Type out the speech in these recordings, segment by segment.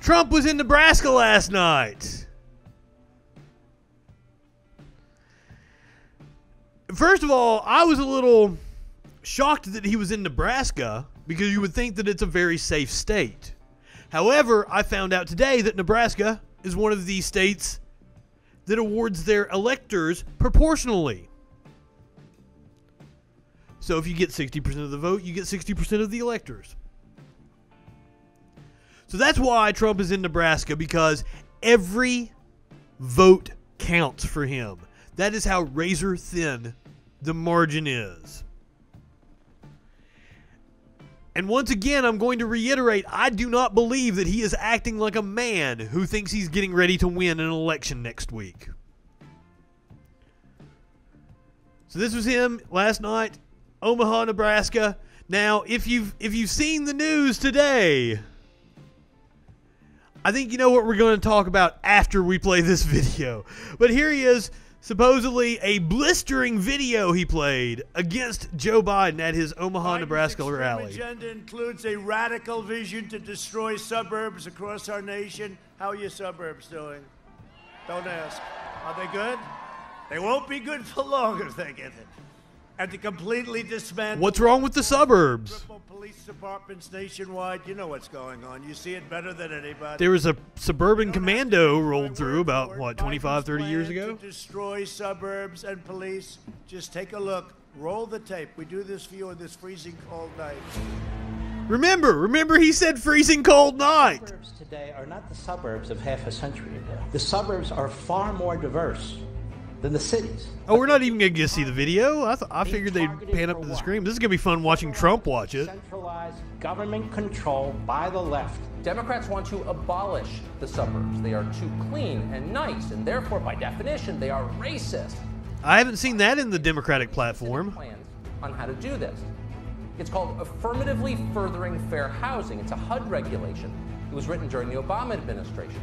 Trump was in Nebraska last night. First of all, I was a little shocked that he was in Nebraska because you would think that it's a very safe state. However, I found out today that Nebraska is one of the states that awards their electors proportionally. So if you get 60% of the vote, you get 60% of the electors. So that's why Trump is in Nebraska because every vote counts for him. That is how razor thin the margin is. And once again, I'm going to reiterate I do not believe that he is acting like a man who thinks he's getting ready to win an election next week. So this was him last night, Omaha, Nebraska. Now, if you've if you've seen the news today, I think you know what we're going to talk about after we play this video. But here he is supposedly a blistering video he played against Joe Biden at his Omaha, Biden's Nebraska rally. agenda includes a radical vision to destroy suburbs across our nation. How are your suburbs doing? Don't ask. Are they good? They won't be good for long if they get it. And to completely dismantle What's wrong with the suburbs? triple police departments nationwide. You know what's going on. You see it better than anybody. There was a suburban You don't have to commando rolled through about what 25 30 years ago. To destroy suburbs and police. Just take a look. Roll the tape. We do this for you on this freezing cold night. Remember, remember he said freezing cold night. The suburbs today are not the suburbs of half a century ago. The suburbs are far more diverse than the cities. Oh, we're not even going to get to see the video. I, th- I figured they'd pan up to the screen. This is going to be fun watching Trump watch it. Centralized government control by the left. Democrats want to abolish the suburbs. They are too clean and nice, and therefore, by definition, they are racist. I haven't seen that in the Democratic platform. Plans on how to do this. It's called Affirmatively Furthering Fair Housing. It's a HUD regulation. It was written during the Obama administration.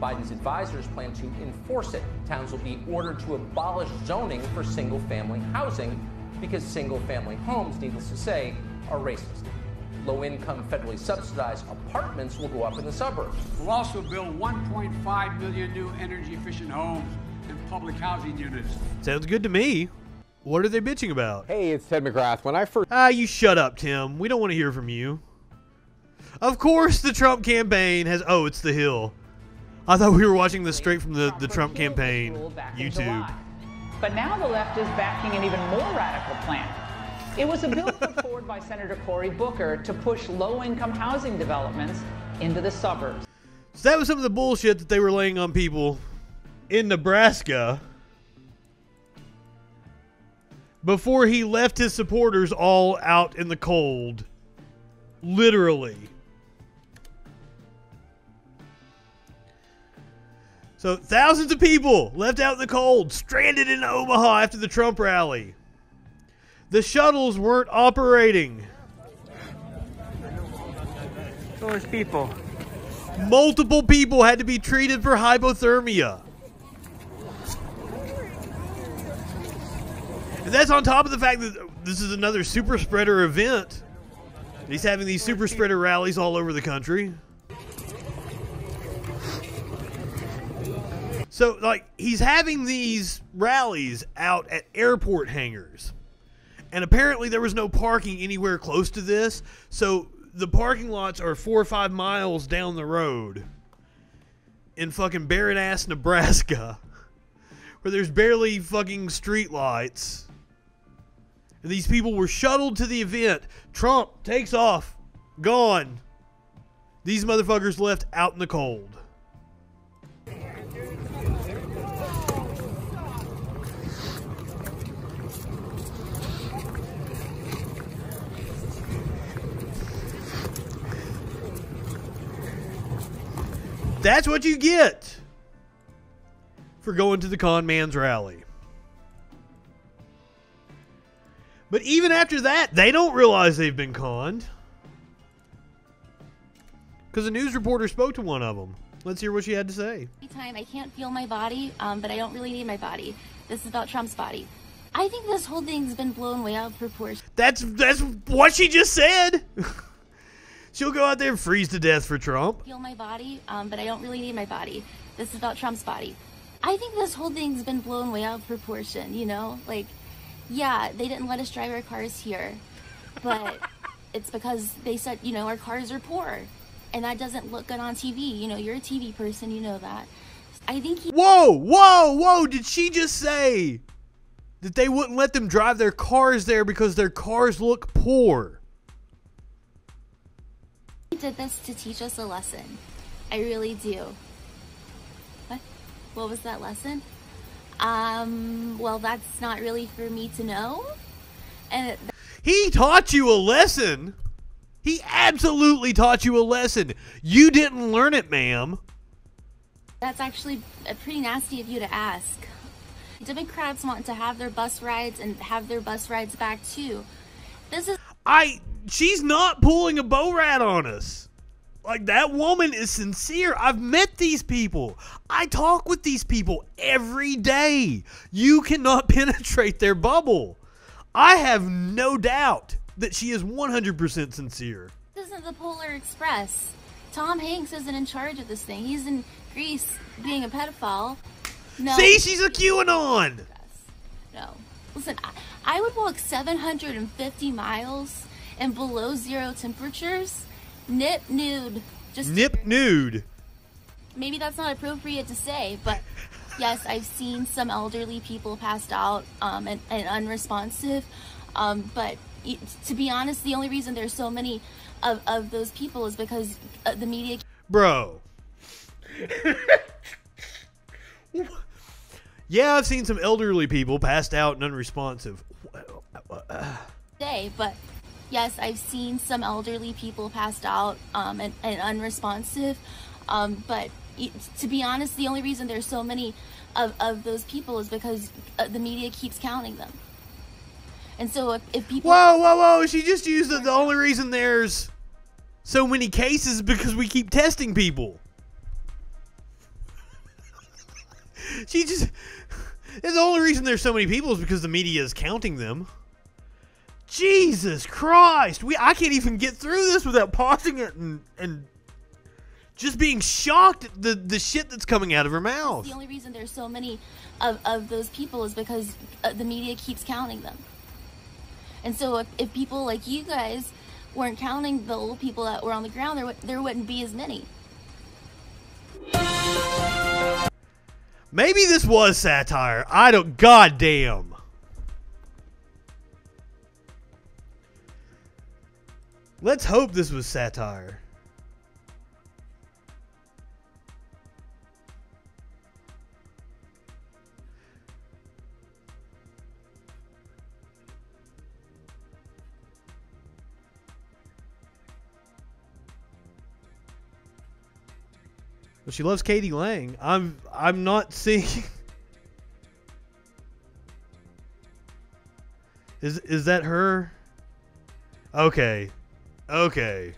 Biden's advisors plan to enforce it. Towns will be ordered to abolish zoning for single family housing because single family homes, needless to say, are racist. Low income federally subsidized apartments will go up in the suburbs. We'll also build 1.5 million new energy efficient homes and public housing units. Sounds good to me. What are they bitching about? Hey, it's Ted McGrath. When I first Ah, you shut up, Tim. We don't want to hear from you. Of course, the Trump campaign has. Oh, it's the Hill. I thought we were watching this straight from the, the Trump campaign YouTube. But now the left is backing an even more radical plan. It was a bill put forward by Senator Cory Booker to push low income housing developments into the suburbs. So that was some of the bullshit that they were laying on people in Nebraska before he left his supporters all out in the cold. Literally. So thousands of people left out in the cold, stranded in Omaha after the Trump rally. The shuttles weren't operating. Those people. Multiple people had to be treated for hypothermia. And that's on top of the fact that this is another super spreader event. He's having these super spreader rallies all over the country. So, like, he's having these rallies out at airport hangars. And apparently, there was no parking anywhere close to this. So, the parking lots are four or five miles down the road in fucking barren ass Nebraska, where there's barely fucking street lights. And these people were shuttled to the event. Trump takes off, gone. These motherfuckers left out in the cold. That's what you get for going to the con man's rally. But even after that, they don't realize they've been conned. Because a news reporter spoke to one of them. Let's hear what she had to say. Anytime I can't feel my body, um, but I don't really need my body. This is about Trump's body. I think this whole thing's been blown way out of proportion. That's that's what she just said. She'll go out there and freeze to death for Trump. Feel my body, um, but I don't really need my body. This is about Trump's body. I think this whole thing's been blown way out of proportion. You know, like, yeah, they didn't let us drive our cars here, but it's because they said, you know, our cars are poor, and that doesn't look good on TV. You know, you're a TV person, you know that. I think he. Whoa, whoa, whoa! Did she just say that they wouldn't let them drive their cars there because their cars look poor? Did this to teach us a lesson. I really do. What? What was that lesson? Um, well, that's not really for me to know. And He taught you a lesson. He absolutely taught you a lesson. You didn't learn it, ma'am. that's actually uh, pretty nasty of you to ask. Democrats want to have their bus rides and have their bus rides back too. This is I she's not pulling a Borat on us. Like that woman is sincere. I've met these people. I talk with these people every day. You cannot penetrate their bubble. I have no doubt that she is 100% sincere. this isn't the Polar Express. Tom Hanks isn't in charge of this thing. He's in Greece being a pedophile. No. See, she's a QAnon. No. Listen, I, I would walk 750 miles in below zero temperatures, nip nude. Just Nip nude. maybe that's not appropriate to say, but yes, I've seen some elderly people passed out um, and, and unresponsive. Um, but to be honest, the only reason there's so many of, of those people is because uh, the media Bro. yeah, I've seen some elderly people passed out and unresponsive. day, but yes, I've seen some elderly people passed out um, and, and unresponsive. Um, but to be honest, the only reason there's so many of, of those people is because uh, the media keeps counting them. And so if, if people Whoa, whoa, whoa. She just used the, only reason there's so many cases because we keep testing people. she just. The only reason there's so many people is because the media is counting them. Jesus Christ. We I can't even get through this without pausing it and, and just being shocked at the, the shit that's coming out of her mouth. the only reason there's so many of, of those people is because uh, the media keeps counting them. And so if, if people like you guys weren't counting the old people that were on the ground, there, there wouldn't be as many. Maybe this was satire. I don't. Goddamn. Let's hope this was satire. She loves Katie Lang. I'm I'm not seeing. Is is that her? Okay, okay.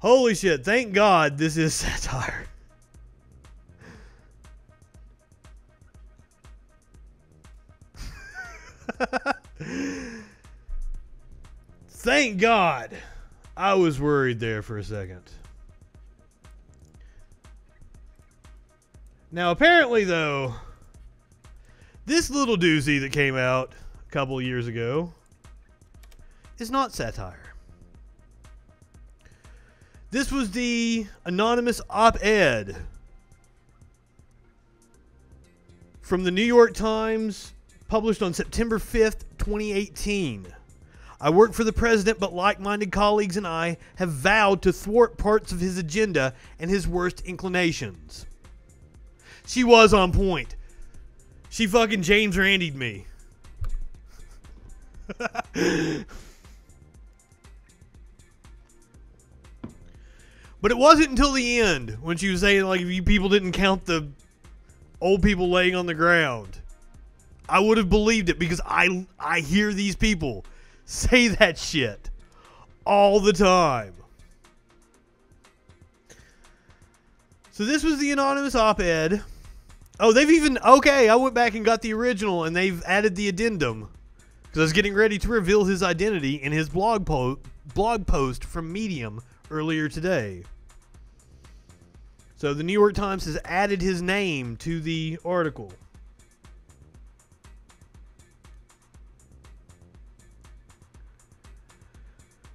Holy shit! Thank God this is satire. Thank God. I was worried there for a second. Now, apparently, though, this little doozy that came out a couple years ago is not satire. This was the anonymous op ed from the New York Times, published on September 5th, 2018. I work for the president, but like minded colleagues and I have vowed to thwart parts of his agenda and his worst inclinations. She was on point. She fucking James Randied me. but it wasn't until the end when she was saying, like, if you people didn't count the old people laying on the ground. I would have believed it because I I hear these people say that shit all the time. So this was the anonymous op-ed. Oh, they've even okay. I went back and got the original, and they've added the addendum. because I was getting ready to reveal his identity in his blog po- blog post from Medium earlier today. So the New York Times has added his name to the article.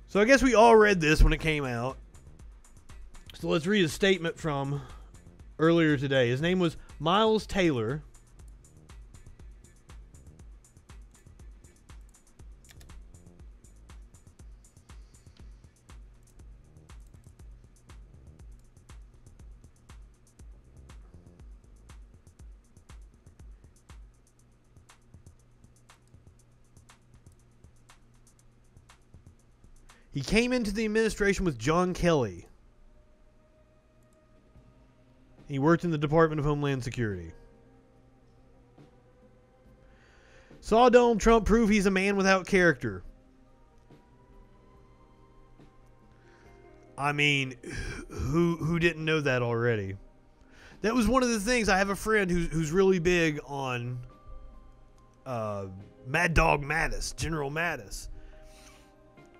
So I guess we all read this when it came out. So let's read a statement from earlier today. His name was Miles Taylor. He came into the administration with John Kelly. He worked in the Department of Homeland Security. Saw Donald Trump prove he's a man without character. I mean, who who didn't know that already? That was one of the things. I have a friend who's who's really big on uh, Mad Dog Mattis, General Mattis,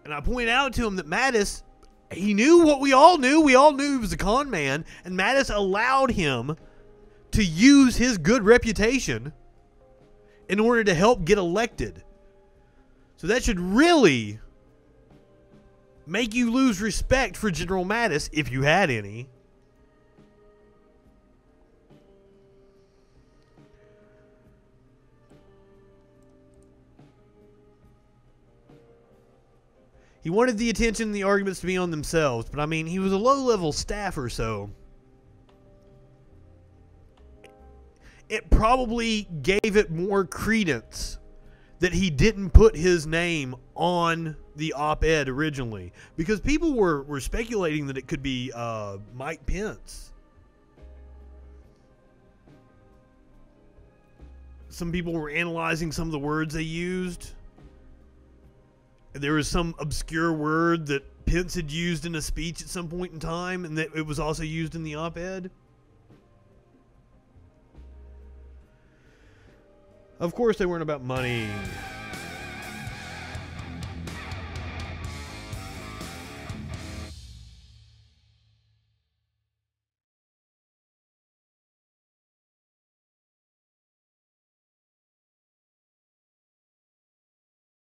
and I point out to him that Mattis, he knew what we all knew. We all knew he was a con man, and Mattis allowed him to use his good reputation in order to help get elected. So that should really make you lose respect for General Mattis if you had any. He wanted the attention and the arguments to be on themselves, but I mean, he was a low level staffer, so. It probably gave it more credence that he didn't put his name on the op ed originally. Because people were, were speculating that it could be uh, Mike Pence. Some people were analyzing some of the words they used there was some obscure word that Pence had used in a speech at some point in time, and that it was also used in the op ed. Of course, they weren't about money.